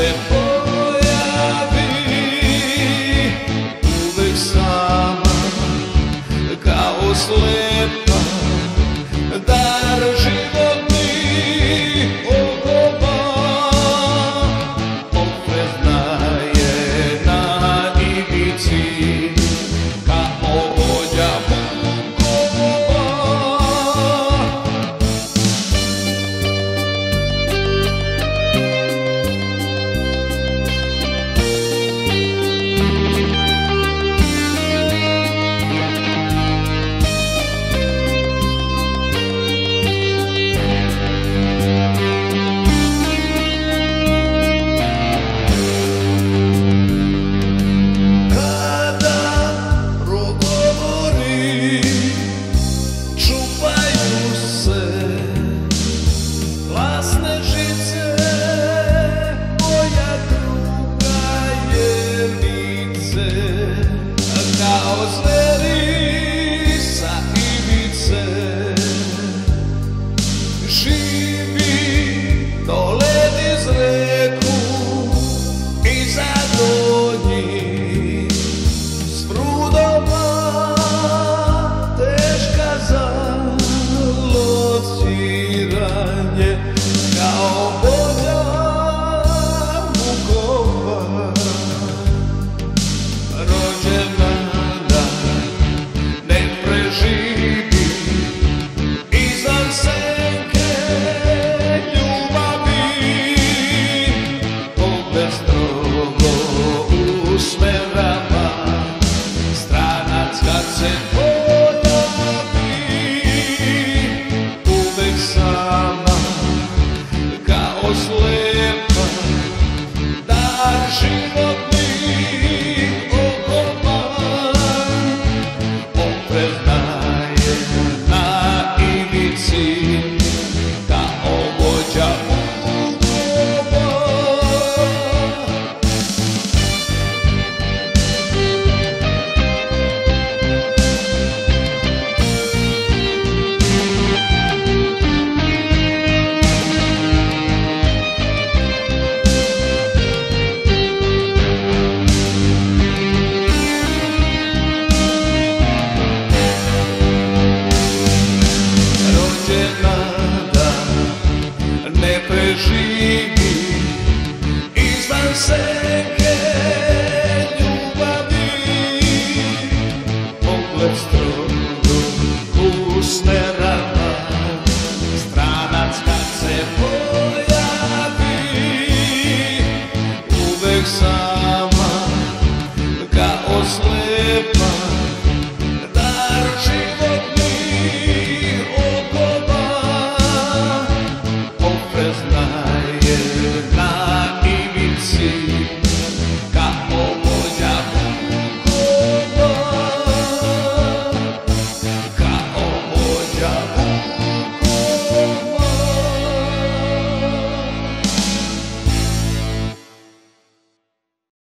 se pojavi Uvek sama kao slepi say